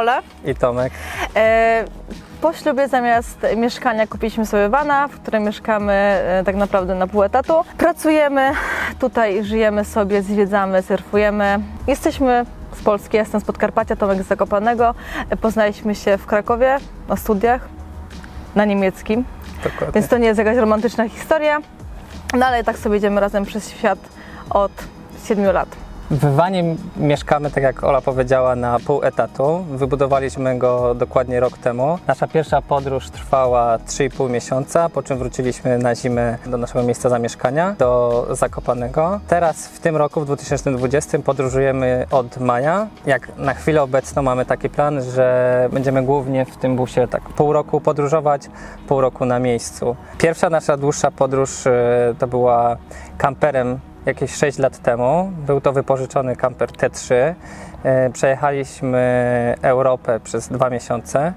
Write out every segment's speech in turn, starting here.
Ola. I Tomek. E, Po ślubie zamiast mieszkania kupiliśmy sobie vana, w którym mieszkamy e, tak naprawdę na pół etatu. Pracujemy tutaj, żyjemy sobie, zwiedzamy, surfujemy. Jesteśmy z Polski, ja jestem z Podkarpacia, Tomek z Zakopanego. E, Poznaliśmy się w Krakowie na studiach na niemieckim, Dokładnie. więc to nie jest jakaś romantyczna historia. No ale tak sobie idziemy razem przez świat od 7 lat. W Wanie mieszkamy, tak jak Ola powiedziała, na pół etatu. Wybudowaliśmy go dokładnie rok temu. Nasza pierwsza podróż trwała 3,5 miesiąca, po czym wróciliśmy na zimę do naszego miejsca zamieszkania, do Zakopanego. Teraz w tym roku, w 2020, podróżujemy od maja. Jak na chwilę obecną mamy taki plan, że będziemy głównie w tym busie tak pół roku podróżować, pół roku na miejscu. Pierwsza nasza dłuższa podróż e, to była kamperem jakieś 6 lat temu. Był to wypożyczony kamper T3. E, Przejechaliśmy Europę przez dwa miesiące.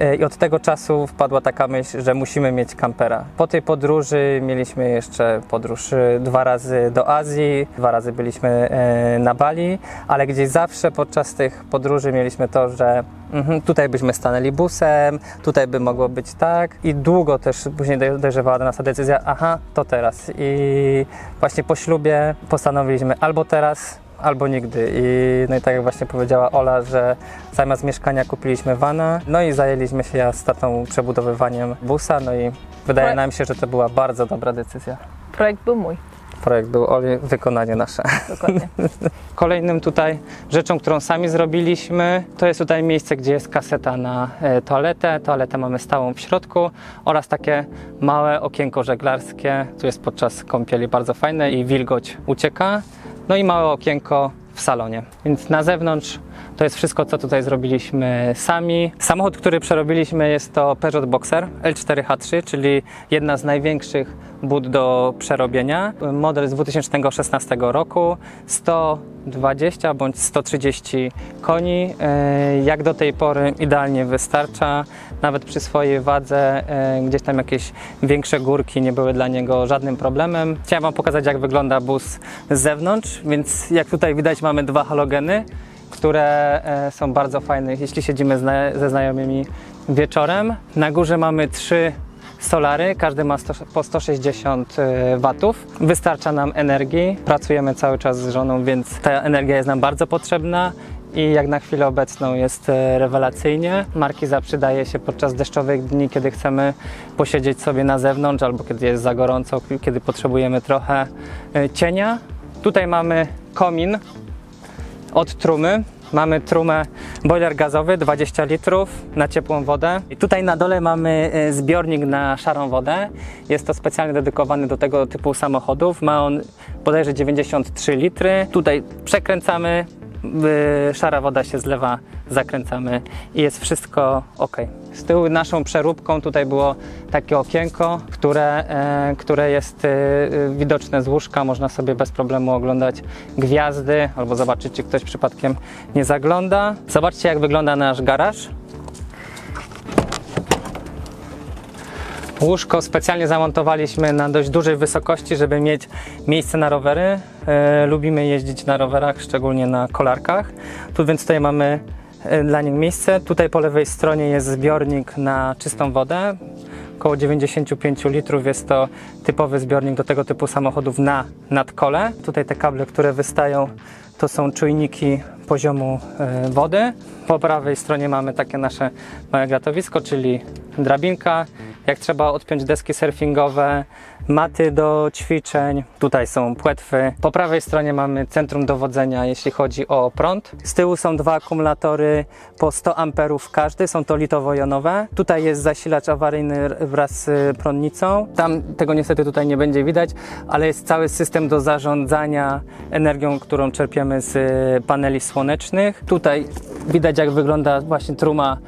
E, I od tego czasu wpadła taka myśl, że musimy mieć kampera. Po tej podróży mieliśmy jeszcze podróż e, dwa razy do Azji, dwa razy byliśmy e, na Bali, ale gdzieś zawsze podczas tych podróży mieliśmy to, że mhm, tutaj byśmy stanęli busem, tutaj by mogło być tak. I długo też później doj- dojrzewała do nas ta decyzja, aha, to teraz. I właśnie po ślubie postanowiliśmy albo teraz, albo nigdy. I, no i tak jak właśnie powiedziała Ola, że zamiast mieszkania kupiliśmy vana, no i zajęliśmy się ja z tatą przebudowywaniem busa, no i wydaje nam się, że to była bardzo dobra decyzja. Projekt był mój, Projekt był Oli, wykonanie nasze. dokładnie. Kolejnym tutaj rzeczą, którą sami zrobiliśmy, to jest tutaj miejsce, gdzie jest kaseta na e, toaletę. Toaletę mamy stałą w środku oraz takie małe okienko żeglarskie. Tu jest podczas kąpieli bardzo fajne i wilgoć ucieka. No i małe okienko w salonie. Więc na zewnątrz to jest wszystko, co tutaj zrobiliśmy sami. Samochód, który przerobiliśmy jest to Peugeot Boxer L4H3, czyli jedna z największych bud do przerobienia. Model z 2016 roku, 120 bądź 130 koni. E, Jak do tej pory idealnie wystarcza. Nawet przy swojej wadze e, gdzieś tam jakieś większe górki nie były dla niego żadnym problemem. Chciałem Wam pokazać jak wygląda bus z zewnątrz, więc jak tutaj widać mamy dwa halogeny które e, są bardzo fajne, jeśli siedzimy ze znajomymi wieczorem. Na górze mamy trzy solary, każdy ma 100, po 160 e, watów. Wystarcza nam energii, pracujemy cały czas z żoną, więc ta energia jest nam bardzo potrzebna. I jak na chwilę obecną jest e, rewelacyjnie. Markiza przydaje się podczas deszczowych dni, kiedy chcemy posiedzieć sobie na zewnątrz, albo kiedy jest za gorąco, kiedy potrzebujemy trochę e, cienia. Tutaj mamy komin, od trumy. Mamy trumę boiler gazowy 20 litrów na ciepłą wodę. I tutaj na dole mamy e, zbiornik na szarą wodę. Jest to specjalnie dedykowany do tego typu samochodów. Ma on bodajże 93 litry. Tutaj przekręcamy, szara woda się zlewa, zakręcamy i jest wszystko ok. Z tyłu naszą przeróbką tutaj było takie okienko, które, e, które jest e, widoczne z łóżka. Można sobie bez problemu oglądać gwiazdy albo zobaczyć, czy ktoś przypadkiem nie zagląda. Zobaczcie, jak wygląda nasz garaż. Łóżko specjalnie zamontowaliśmy na dość dużej wysokości, żeby mieć miejsce na rowery. E, lubimy jeździć na rowerach, szczególnie na kolarkach. Tu więc tutaj mamy e, dla nich miejsce. Tutaj po lewej stronie jest zbiornik na czystą wodę. Około 95 litrów jest to typowy zbiornik do tego typu samochodów na nadkole. Tutaj te kable, które wystają, to są czujniki poziomu e, wody. Po prawej stronie mamy takie nasze małe gratowisko, czyli drabinka. Jak trzeba odpiąć deski surfingowe, maty do ćwiczeń, tutaj są płetwy. Po prawej stronie mamy centrum dowodzenia, jeśli chodzi o prąd. Z tyłu są dwa akumulatory po 100 amperów każdy, są to litowo-jonowe. Tutaj jest zasilacz awaryjny wraz z prądnicą. Tam tego niestety tutaj nie będzie widać, ale jest cały system do zarządzania energią, którą czerpiemy z paneli słonecznych. Tutaj widać jak wygląda właśnie truma,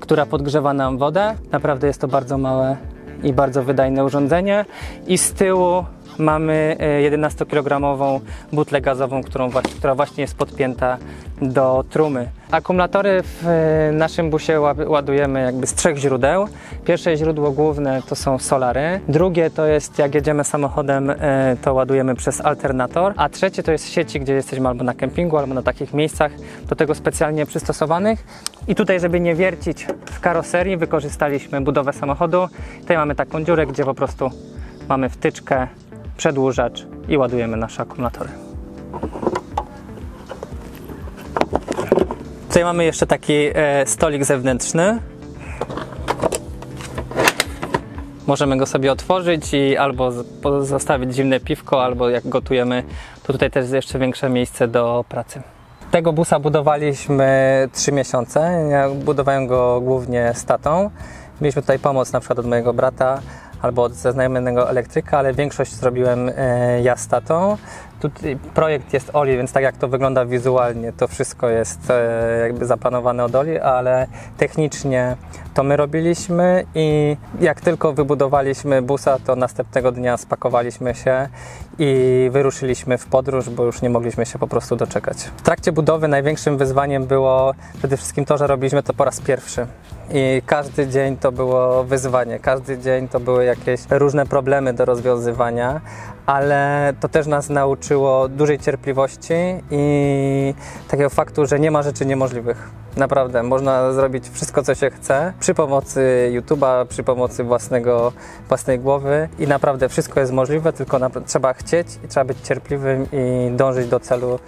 która podgrzewa nam wodę. Naprawdę jest to bardzo małe i bardzo wydajne urządzenie. I z tyłu mamy e, 11-kilogramową butlę gazową, którą która właśnie jest podpięta do trumy. Akumulatory w e, naszym busie ła- ładujemy jakby z trzech źródeł. Pierwsze źródło główne to są solary, drugie to jest jak jedziemy samochodem, e, to ładujemy przez alternator, a trzecie to jest sieci, gdzie jesteśmy albo na kempingu, albo na takich miejscach do tego specjalnie przystosowanych. I tutaj, żeby nie wiercić w karoserii, wykorzystaliśmy budowę samochodu. Tutaj mamy taką dziurę, gdzie po prostu mamy wtyczkę, przedłużacz i ładujemy nasze akumulatory. Tutaj mamy jeszcze taki e, stolik zewnętrzny. Możemy go sobie otworzyć i albo zostawić zimne piwko, albo jak gotujemy, to tutaj też jest jeszcze większe miejsce do pracy. Tego busa budowaliśmy 3 miesiące. Ja budowałem go głównie z tatą. Mieliśmy tutaj pomoc na przykład od mojego brata albo od znajomego elektryka, ale większość zrobiłem e, ja z tatą. Tutaj projekt jest Oli, więc tak jak to wygląda wizualnie, to wszystko jest e, jakby zaplanowane od Oli, ale technicznie to my robiliśmy i jak tylko wybudowaliśmy busa, to następnego dnia spakowaliśmy się i wyruszyliśmy w podróż, bo już nie mogliśmy się po prostu doczekać. W trakcie budowy największym wyzwaniem było przede wszystkim to, że robiliśmy to po raz pierwszy. I każdy dzień to było wyzwanie, każdy dzień to były jakieś różne problemy do rozwiązywania, ale to też nas nauczyło dużej cierpliwości i takiego faktu, że nie ma rzeczy niemożliwych. Naprawdę, można zrobić wszystko, co się chce przy pomocy YouTube'a, przy pomocy własnego, własnej głowy i naprawdę wszystko jest możliwe, tylko trzeba chcieć i trzeba być cierpliwym i dążyć do celu.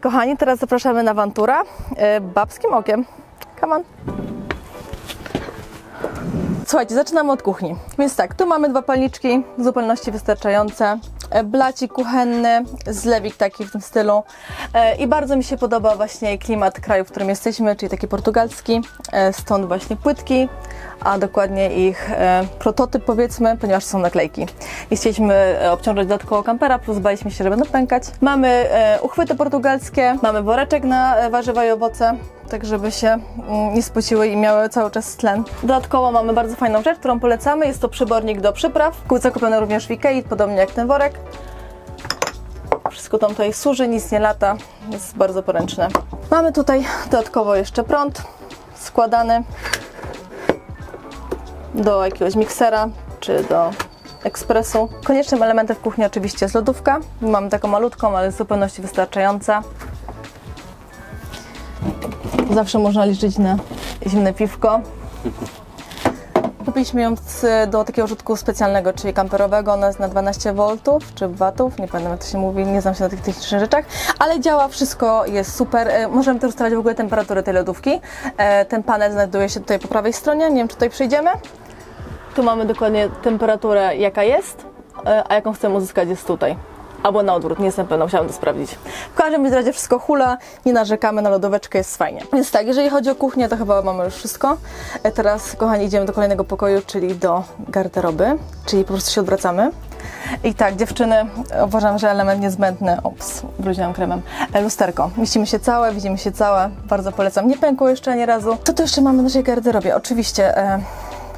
Kochani, teraz zapraszamy na awantura e, babskim okiem. Come on. Słuchajcie, zaczynamy od kuchni. Więc tak, tu mamy dwa palniczki, w zupełności wystarczające. E, Blacik kuchenny, zlewik taki w tym stylu. E, I bardzo mi się podoba właśnie klimat kraju, w którym jesteśmy, czyli taki portugalski. E, Stąd właśnie płytki, a dokładnie ich prototyp powiedzmy, ponieważ są naklejki. I chcieliśmy obciążać dodatkowo kampera, plus baliśmy się, że będą pękać. Mamy uchwyty portugalskie, mamy woreczek na warzywa i owoce, tak żeby się mm, nie spociły i miały cały czas tlen. Dodatkowo mamy bardzo fajną rzecz, którą polecamy. Jest to przybornik do przypraw. Kłóce kupione również w Ikei, podobnie jak ten worek. Wszystko tam tutaj służy, nic nie lata, jest bardzo poręczne. Mamy tutaj dodatkowo jeszcze prąd składany do jakiegoś miksera czy do ekspresu. Koniecznym elementem w kuchni oczywiście jest lodówka. Mamy taką malutką, ale w zupełności wystarczająca. Zawsze można liczyć na zimne piwko. Kupiliśmy ją do takiego użytku specjalnego, czyli kamperowego. Ona jest na 12 V czy watów, nie pamiętam jak to się mówi, nie znam się na tych technicznych rzeczach, ale działa, wszystko jest super. E, Możemy też ustawiać w ogóle temperaturę tej lodówki. E, Ten panel znajduje się tutaj po prawej stronie, nie wiem czy tutaj przejdziemy. Tu mamy dokładnie temperaturę jaka jest, e, a jaką chcemy uzyskać jest tutaj. Albo na odwrót, nie jestem pewna, musiałam to sprawdzić. W każdym razie wszystko hula, nie narzekamy na lodóweczkę, jest fajnie. Więc tak, jeżeli chodzi o kuchnię, to chyba mamy już wszystko. E, Teraz, kochani, idziemy do kolejnego pokoju, czyli do garderoby, czyli po prostu się odwracamy. I tak, dziewczyny, uważam, że element niezbędny, ops, brudziłam kremem, e, lusterko. Mieścimy się całe, widzimy się całe, bardzo polecam. Nie pękło jeszcze ani razu. Co tu jeszcze mamy w naszej garderobie? Oczywiście e,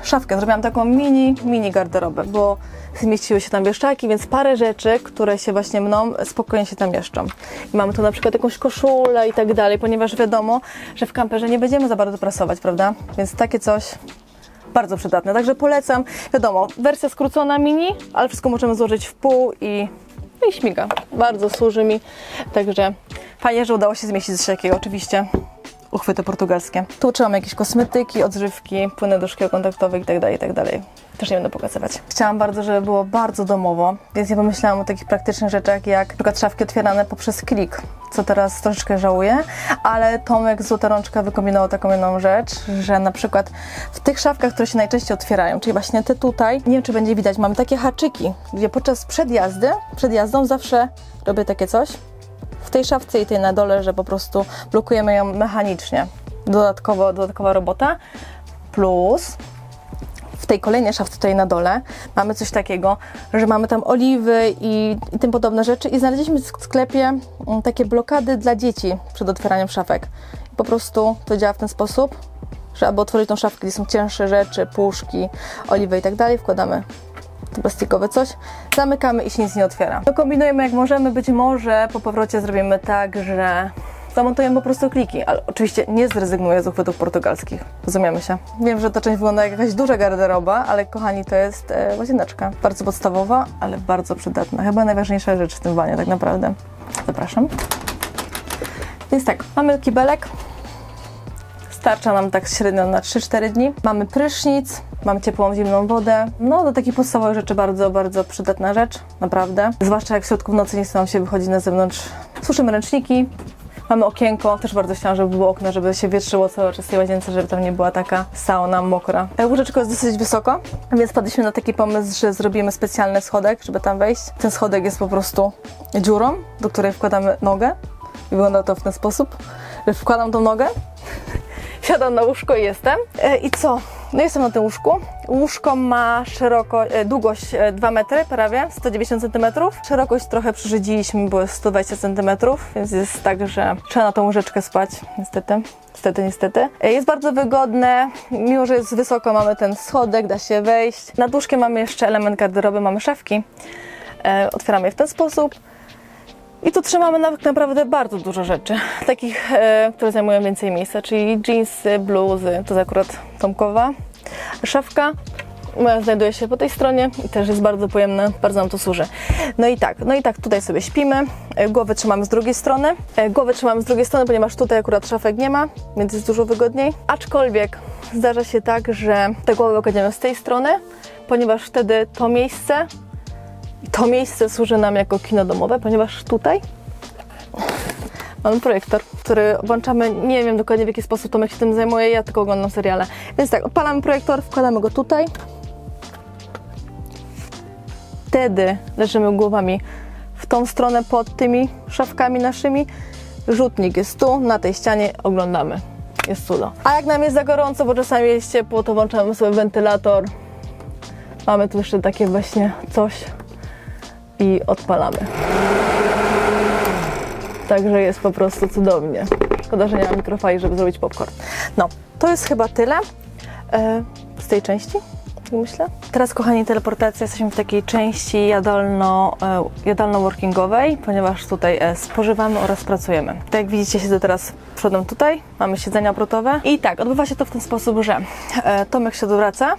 szafkę. Zrobiłam taką mini, mini garderobę, bo zmieściły się tam wieszczaki, więc parę rzeczy, które się właśnie mną, spokojnie się tam mieszczą. I mamy tu na przykład jakąś koszulę i tak dalej, ponieważ wiadomo, że w kamperze nie będziemy za bardzo prasować, prawda? Więc takie coś bardzo przydatne. Także polecam. Wiadomo, wersja skrócona mini, ale wszystko możemy złożyć w pół i, i śmiga. Bardzo służy mi, także fajnie, że udało się zmieścić coś takiego, oczywiście. Uchwyty portugalskie. Tu trzymam jakieś kosmetyki, odżywki, płyny do szkieł kontaktowych itd., itd. Też nie będę pokazywać. Chciałam bardzo, żeby było bardzo domowo, więc ja pomyślałam o takich praktycznych rzeczach, jak przykład szafki otwierane poprzez klik, co teraz troszeczkę żałuję, ale Tomek z Złota Rączka wykombinował taką jedną rzecz, że na przykład w tych szafkach, które się najczęściej otwierają, czyli właśnie te tutaj, nie wiem czy będzie widać, mamy takie haczyki, gdzie podczas przedjazdy, przed jazdą zawsze robię takie coś, w tej szafce i tej na dole, że po prostu blokujemy ją mechanicznie. Dodatkowo, dodatkowa robota. Plus w tej kolejnej szafce tutaj na dole mamy coś takiego, że mamy tam oliwy i, i tym podobne rzeczy i znaleźliśmy w sklepie mm, takie blokady dla dzieci przed otwieraniem szafek. Po prostu to działa w ten sposób, że aby otworzyć tą szafkę, gdzie są cięższe rzeczy, puszki, oliwy i tak dalej, wkładamy to plastikowe coś, zamykamy i się nic nie otwiera. To kombinujemy jak możemy, być może po powrocie zrobimy tak, że zamontujemy po prostu kliki, ale oczywiście nie zrezygnuję z uchwytów portugalskich. Rozumiemy się. Wiem, że ta część wygląda jak jakaś duża garderoba, ale kochani, to jest e, łazieneczka. Bardzo podstawowa, ale bardzo przydatna. Chyba najważniejsza rzecz w tym wanie tak naprawdę. Zapraszam. Więc tak, mamy kibelek. Starcza nam tak średnio na 3-4 dni. Mamy prysznic, mamy ciepłą, zimną wodę. No, do takich podstawowych rzeczy bardzo, bardzo przydatna rzecz, naprawdę. Zwłaszcza jak w środku w nocy nie chce nam się wychodzić na zewnątrz. Suszymy ręczniki, Mamy okienko, też bardzo chciałam, żeby było okno, żeby się wietrzyło cały czas w tej łazience, żeby tam nie była taka sauna, mokra. E, Łóżeczko jest dosyć wysoko, więc padliśmy na taki pomysł, że zrobimy specjalny schodek, żeby tam wejść. Ten schodek jest po prostu dziurą, do której wkładamy nogę. I wygląda to w ten sposób, że wkładam tą nogę, siadam na łóżko i jestem. E, I co? No jestem na tym łóżku. Łóżko ma szeroko, e, długość e, 2 metry prawie, 190 cm. Szerokość trochę przyrzydziliśmy, bo jest 120 cm, więc jest tak, że trzeba na tą łóżeczkę spać, niestety. Niestety, niestety. E, Jest bardzo wygodne, mimo że jest wysoko, mamy ten schodek, da się wejść. Nad łóżkiem mamy jeszcze element garderoby, mamy szafki. E, Otwieramy je w ten sposób. I tu trzymamy tak naprawdę bardzo dużo rzeczy, takich, e, które zajmują więcej miejsca, czyli jeansy, bluzy, to jest akurat Tomkowa. Szafka moja znajduje się po tej stronie i też jest bardzo pojemna, bardzo nam to służy. No i tak, no i tak tutaj sobie śpimy, e, głowę trzymamy z drugiej strony, e, głowę trzymamy z drugiej strony, ponieważ tutaj akurat szafek nie ma, więc jest dużo wygodniej. Aczkolwiek zdarza się tak, że te głowy kładziemy z tej strony, ponieważ wtedy to miejsce to miejsce służy nam jako kino domowe, ponieważ tutaj mamy projektor, który włączamy, nie wiem dokładnie w jaki sposób Tomek się tym zajmuje, ja tylko oglądam seriale. Więc tak, odpalamy projektor, wkładamy go tutaj. Wtedy leżymy głowami w tą stronę pod tymi szafkami naszymi. Rzutnik jest tu, na tej ścianie oglądamy. Jest cudo. A jak nam jest za gorąco, bo czasami jest ciepło, to włączamy sobie wentylator. Mamy tu jeszcze takie właśnie coś i odpalamy. Także jest po prostu cudownie. Szkoda, że nie mam mikrofali, żeby zrobić popcorn. No, to jest chyba tyle e, z tej części, tak myślę. Teraz, kochani, teleportacja. Jesteśmy w takiej części jadalno, e, jadalno-workingowej, ponieważ tutaj e, spożywamy oraz pracujemy. Tak jak widzicie, siedzę teraz przodem tutaj. Mamy siedzenia obrotowe. I tak, odbywa się to w ten sposób, że Tomek się dowraca,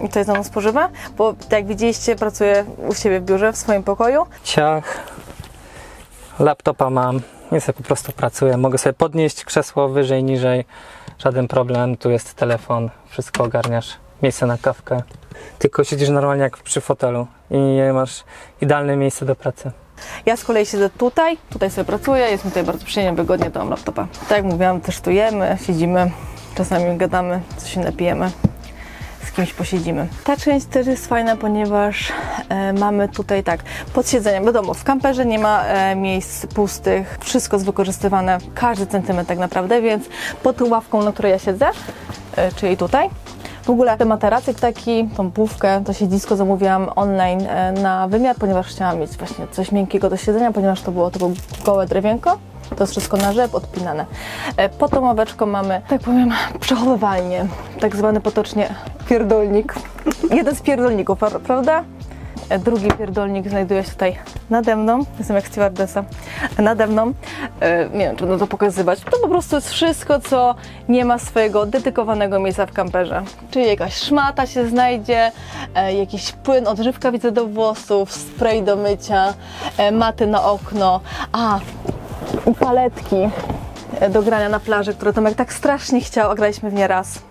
i to jest mną spożywa, bo tak jak widzieliście, pracuję u siebie w biurze, w swoim pokoju. Ciach. Laptopa mam. I sobie po prostu pracuję. Mogę sobie podnieść krzesło wyżej, niżej. Żaden problem. Tu jest telefon. Wszystko ogarniasz. Miejsce na kawkę. Tylko siedzisz normalnie jak przy fotelu i masz idealne miejsce do pracy. Ja z kolei siedzę tutaj, tutaj sobie pracuję, jest mi tutaj bardzo przyjemnie, wygodnie, to mam laptopa. Tak jak mówiłam, też tu jemy, siedzimy, czasami gadamy, coś się napijemy, z kimś posiedzimy. Ta część też jest fajna, ponieważ e, mamy tutaj tak, pod siedzeniem, wiadomo, w kamperze nie ma e, miejsc pustych, wszystko jest wykorzystywane, każdy centymetr tak naprawdę, więc pod ławką, na której ja siedzę, e, czyli tutaj, w ogóle ten materacyk taki, tą pówkę, to siedzisko zamówiłam online e, na wymiar, ponieważ chciałam mieć właśnie coś miękkiego do siedzenia, ponieważ to było to było gołe drewienko. To jest wszystko na rzep, odpinane. E, Pod tą ławeczką mamy, tak powiem, przechowywalnię, tak zwany potocznie pierdolnik. Jeden z pierdolników, pra- prawda? E, Drugi pierdolnik znajduje się tutaj nade mną. Jestem jak stewardessa. Nade mną. E, Nie wiem, czy będę to pokazywać. To po prostu jest wszystko, co nie ma swojego dedykowanego miejsca w kamperze. Czyli jakaś szmata się znajdzie, jakiś płyn, odżywka widzę do włosów, spray do mycia, maty na okno. A, paletki do grania na plaży, które Tomek tak strasznie chciał, a graliśmy w nie raz.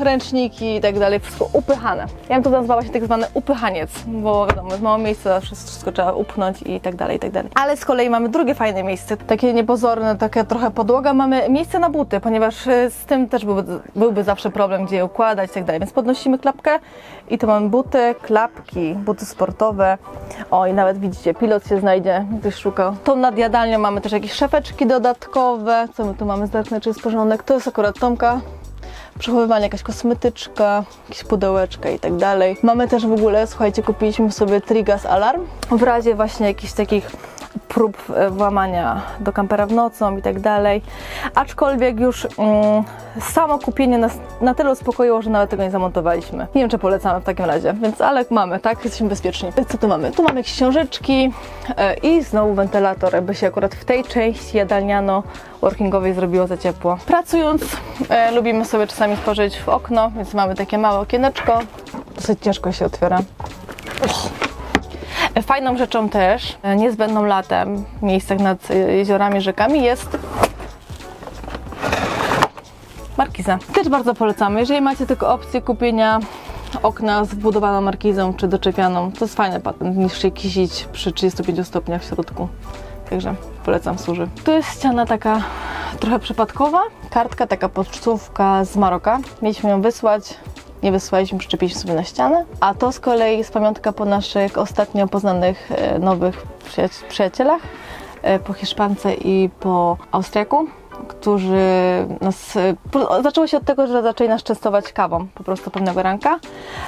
Ręczniki i tak dalej, wszystko upychane. Ja bym to nazwała się tak zwany upychaniec, bo wiadomo, jest mało miejsca, wszystko trzeba upchnąć i tak dalej, i tak dalej. Ale z kolei mamy drugie fajne miejsce, takie niepozorne, takie trochę podłoga. Mamy miejsce na buty, ponieważ e, z tym też byłby, byłby zawsze problem, gdzie je układać i tak dalej. Więc podnosimy klapkę i tu mamy buty, klapki, buty sportowe. O, i nawet widzicie, pilot się znajdzie, ktoś szukał. Tu nad jadalnią mamy też jakieś szafeczki dodatkowe. Co my tu mamy? Zerknę, czy jest porządek. To jest akurat Tomka przechowywanie, jakaś kosmetyczka, jakieś pudełeczka i tak dalej. Mamy też w ogóle, słuchajcie, kupiliśmy sobie Trigas Alarm w razie właśnie jakichś takich prób e, włamania do kampera w nocą i tak dalej. Aczkolwiek już mm, samo kupienie nas na tyle uspokoiło, że nawet tego nie zamontowaliśmy. Nie wiem, czy polecamy w takim razie, więc ale mamy, tak? Jesteśmy bezpieczni. Co tu mamy? Tu mamy książeczki e, i znowu wentylator, jakby się akurat w tej części jadalniano-workingowej zrobiło za ciepło. Pracując e, lubimy sobie czasami spojrzeć w okno, więc mamy takie małe okieneczko. Dosyć ciężko się otwiera. Fajną rzeczą też, e, niezbędną latem w miejscach nad e, jeziorami, rzekami jest markiza. Też bardzo polecamy. Jeżeli macie tylko opcję kupienia okna z wbudowaną markizą czy doczepianą, to jest fajny patent niż się kisić przy 35 stopniach w środku. Także polecam, służy. Tu jest ściana taka trochę przypadkowa. Kartka, taka pocztówka z Maroka. Mieliśmy ją wysłać, nie wysłaliśmy, przyczepiliśmy sobie na ścianę. A to z kolei jest pamiątka po naszych ostatnio poznanych e, nowych przyjac- przyjacielach, e, po Hiszpance i po Austriaku, którzy nas... Zaczęło się od tego, że zaczęli nas częstować kawą po prostu pewnego ranka.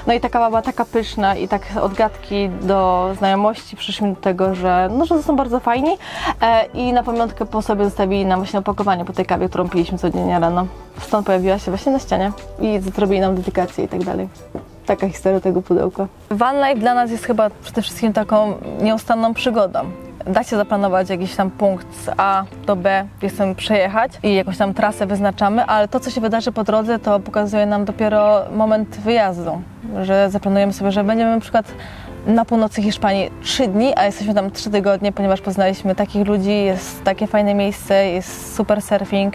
No i ta kawa była taka pyszna i tak od gadki do znajomości przyszliśmy do tego, że, no, że są bardzo fajni e, i na pamiątkę po sobie zostawili nam właśnie opakowanie po tej kawie, którą piliśmy codziennie rano. Stąd pojawiła się właśnie na ścianie i zrobili nam dedykację i tak dalej. Taka historia tego pudełka. Van life dla nas jest chyba przede wszystkim taką nieustanną przygodą. Da się zaplanować jakiś tam punkt z A do B, gdzie chcemy przejechać i jakąś tam trasę wyznaczamy, ale to, co się wydarzy po drodze, to pokazuje nam dopiero moment wyjazdu. Że zaplanujemy sobie, że będziemy na przykład na północy Hiszpanii trzy dni, a jesteśmy tam trzy tygodnie, ponieważ poznaliśmy takich ludzi, jest takie fajne miejsce, jest super surfing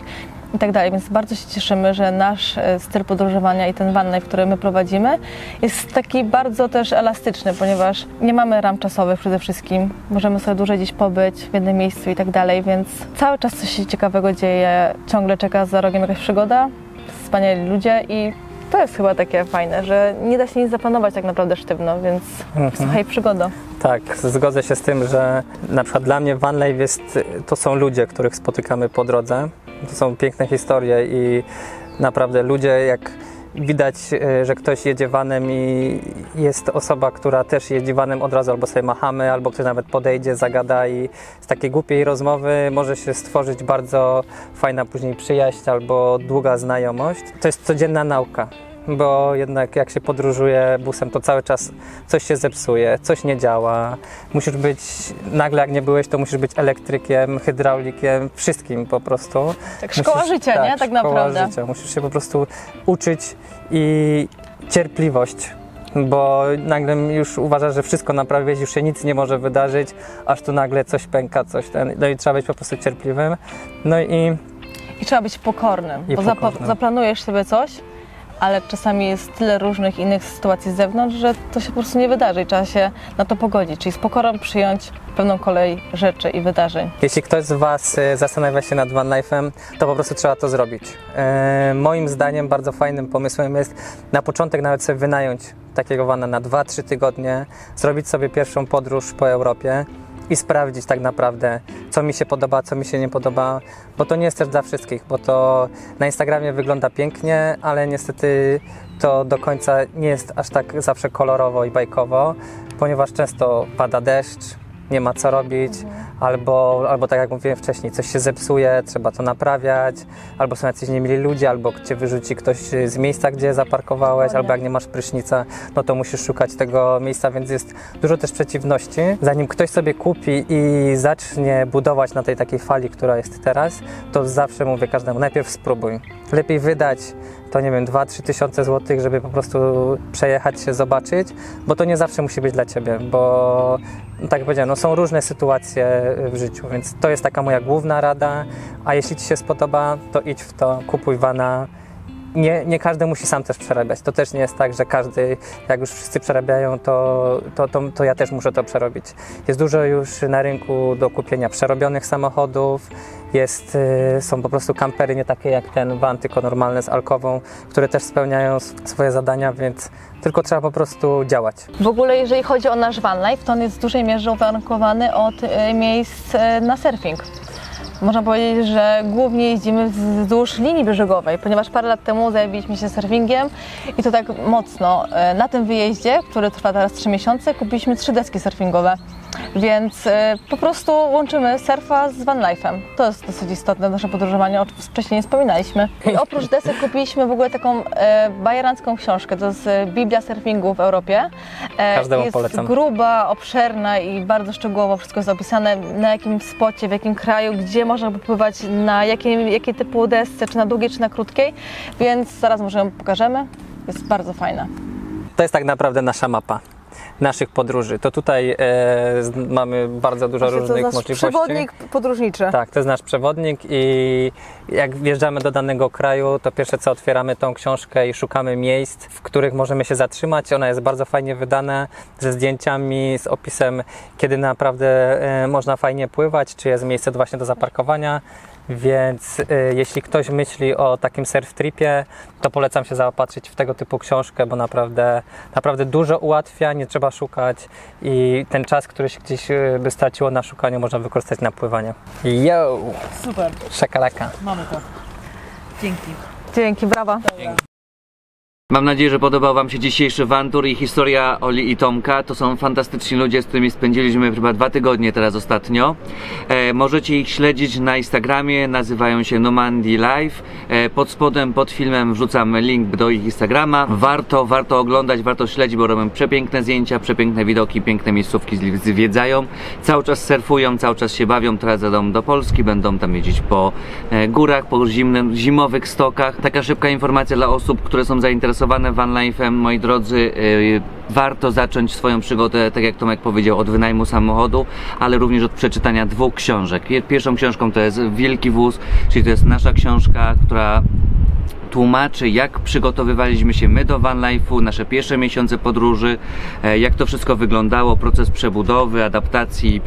i tak dalej, więc bardzo się cieszymy, że nasz e, styl podróżowania i ten van life, który my prowadzimy, jest taki bardzo też elastyczny, ponieważ nie mamy ram czasowych przede wszystkim, możemy sobie dłużej gdzieś pobyć w jednym miejscu i tak dalej, więc cały czas coś się ciekawego dzieje, ciągle czeka za rogiem jakaś przygoda, wspaniali ludzie i to jest chyba takie fajne, że nie da się nic zaplanować tak naprawdę sztywno, więc słuchaj, przygoda. Tak, zgodzę się z tym, że na przykład dla mnie van life jest, to są ludzie, których spotykamy po drodze. To są piękne historie i naprawdę ludzie, jak widać, e, że ktoś jedzie vanem i jest osoba, która też jedzie vanem od razu albo sobie machamy, albo ktoś nawet podejdzie, zagada i z takiej głupiej rozmowy może się stworzyć bardzo fajna później przyjaźń albo długa znajomość. To jest codzienna nauka bo jednak jak się podróżuje busem, to cały czas coś się zepsuje, coś nie działa. Musisz być, nagle jak nie byłeś, to musisz być elektrykiem, hydraulikiem, wszystkim po prostu. Tak, szkoła życia, nie? Tak szkoła naprawdę. Życia. Musisz się po prostu uczyć i cierpliwość. Bo nagle już uważasz, że wszystko naprawiłeś, już się nic nie może wydarzyć, aż tu nagle coś pęka, coś ten. No i trzeba być po prostu cierpliwym. No i I trzeba być pokornym, I bo pokornym. zaplanujesz sobie coś, ale czasami jest tyle różnych innych sytuacji z zewnątrz, że to się po prostu nie wydarzy i trzeba się na to pogodzić, czyli z pokorą przyjąć pewną kolej rzeczy i wydarzeń. Jeśli ktoś z Was e, zastanawia się nad van life'em, to po prostu trzeba to zrobić. E, moim zdaniem bardzo fajnym pomysłem jest na początek nawet sobie wynająć takiego vana na 2-3 tygodnie, zrobić sobie pierwszą podróż po Europie i sprawdzić tak naprawdę, co mi się podoba, co mi się nie podoba, bo to nie jest też dla wszystkich, bo to na Instagramie wygląda pięknie, ale niestety to do końca nie jest aż tak zawsze kolorowo i bajkowo, ponieważ często pada deszcz, nie ma co robić, albo, albo tak jak mówiłem wcześniej, coś się zepsuje, trzeba to naprawiać, albo są jacyś niemili ludzie, albo cię wyrzuci ktoś z miejsca, gdzie zaparkowałeś, albo jak nie masz prysznica, no to musisz szukać tego miejsca, więc jest dużo też przeciwności. Zanim ktoś sobie kupi i zacznie budować na tej takiej fali, która jest teraz, to zawsze mówię każdemu, najpierw spróbuj. Lepiej wydać to nie wiem, 2-3 tysiące złotych, żeby po prostu przejechać się, zobaczyć, bo to nie zawsze musi być dla ciebie, bo no tak jak powiedziałem, no są różne sytuacje w życiu, więc to jest taka moja główna rada, a jeśli ci się spodoba, to idź w to, kupuj vana. Nie, nie każdy musi sam też przerabiać. To też nie jest tak, że każdy, jak już wszyscy przerabiają, to, to, to, to ja też muszę to przerobić. Jest dużo już na rynku do kupienia przerobionych samochodów, jest, y, są po prostu kampery nie takie jak ten van, tylko normalne z alkową, które też spełniają swoje zadania, więc tylko trzeba po prostu działać. W ogóle jeżeli chodzi o nasz van life, to on jest w dużej mierze uwarunkowany od e, miejsc e, na surfing. Można powiedzieć, że głównie jeździmy wzdłuż linii brzegowej, ponieważ parę lat temu zajęliśmy się surfingiem i to tak mocno. E, Na tym wyjeździe, który trwa teraz 3 miesiące, kupiliśmy trzy deski surfingowe. Więc e, po prostu łączymy surfa z van life'em. To jest dosyć istotne w naszym podróżowaniu, o czym wcześniej nie wspominaliśmy. I oprócz desek kupiliśmy w ogóle taką e, bajerancką książkę, to jest e, Biblia surfingu w Europie. Każdemu jest polecam. gruba, obszerna i bardzo szczegółowo wszystko jest opisane, na jakim spocie, w jakim kraju, gdzie można popływać, na jakiej, jakiej typu desce, czy na długiej, czy na krótkiej, więc zaraz może ją pokażemy. Jest bardzo fajna. To jest tak naprawdę nasza mapa naszych podróży. To tutaj e, mamy bardzo dużo Właśnie to różnych nasz możliwości. przewodnik podróżniczy. Tak, to jest nasz przewodnik i jak wjeżdżamy do danego kraju, to pierwsze co otwieramy tą książkę i szukamy miejsc, w których możemy się zatrzymać. Ona jest bardzo fajnie wydana, ze zdjęciami, z opisem, kiedy naprawdę e, można fajnie pływać, czy jest miejsce właśnie do zaparkowania. Więc e, jeśli ktoś myśli o takim surf tripie, to polecam się zaopatrzyć w tego typu książkę, bo naprawdę, naprawdę dużo ułatwia, nie trzeba szukać i ten czas, który się gdzieś e, by straciło na szukaniu, można wykorzystać na pływanie. Yo! Super, Szakalaka. mamy to. Dzięki. Dzięki, brawa. Mam nadzieję, że podobał Wam się dzisiejszy wantur i historia Oli i Tomka. To są fantastyczni ludzie, z którymi spędziliśmy chyba dwa tygodnie teraz ostatnio. E, możecie ich śledzić na Instagramie, nazywają się Nomandi. E, pod spodem, pod filmem wrzucam link do ich Instagrama. Warto, warto oglądać, warto śledzić, bo robią przepiękne zdjęcia, przepiękne widoki, piękne miejscówki zwiedzają. Cały czas surfują, cały czas się bawią, teraz jadą do Polski, będą tam jeździć po e, górach, po zimnym, zimowych stokach. Taka szybka informacja dla osób, które są zainteresowane life'em, moi drodzy. e, Warto zacząć swoją przygodę, tak jak Tomek powiedział, od wynajmu samochodu, ale również od przeczytania dwóch książek. Pier- Pierwszą książką to jest Wielki Wóz, czyli to jest nasza książka, która tłumaczy, jak przygotowywaliśmy się my do van life'u, nasze pierwsze miesiące podróży, e, jak to wszystko wyglądało, proces przebudowy, adaptacji,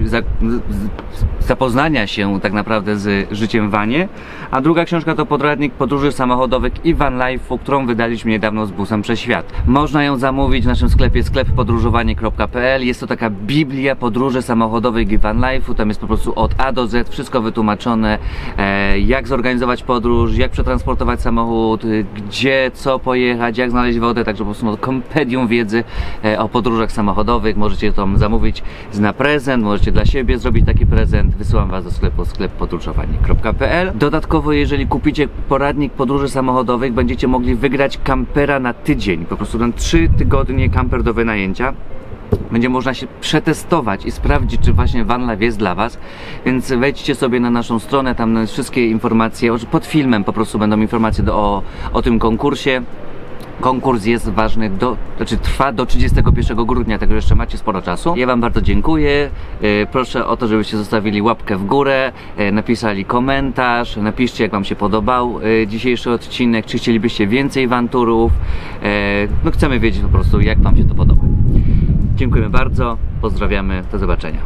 zapoznania się tak naprawdę z życiem w vanie. A druga książka to podradnik podróży samochodowych i van life'u, którą wydaliśmy niedawno z busem przez świat. Można ją zamówić w naszym sklepie skleppodróżowanie.pl. Jest to taka biblia podróży samochodowych i van life'u. Tam jest po prostu od A do Z wszystko wytłumaczone, e, jak zorganizować podróż, jak przetransportować samochód, y, gdzie, co pojechać, jak znaleźć wodę, także po prostu kompedium wiedzy e, o podróżach samochodowych. Możecie to zamówić na prezent, możecie dla siebie zrobić taki prezent. Wysyłam Was do sklepu skleppodróżowanie.pl. Dodatkowo, jeżeli kupicie poradnik podróży samochodowych, będziecie mogli wygrać kampera na tydzień. Po prostu na 3 tygodnie kamper do wynajęcia będzie można się przetestować i sprawdzić, czy właśnie VanLife jest dla Was. Więc wejdźcie sobie na naszą stronę, tam wszystkie informacje, pod filmem po prostu będą informacje do, o, o tym konkursie. Konkurs jest ważny, do, znaczy trwa do 31 grudnia, także jeszcze macie sporo czasu. Ja Wam bardzo dziękuję. E, Proszę o to, żebyście zostawili łapkę w górę, e, napisali komentarz, napiszcie jak Wam się podobał e, dzisiejszy odcinek, czy chcielibyście więcej wanturów. No chcemy wiedzieć po prostu jak Wam się to podoba. Dziękujemy bardzo, pozdrawiamy, do zobaczenia.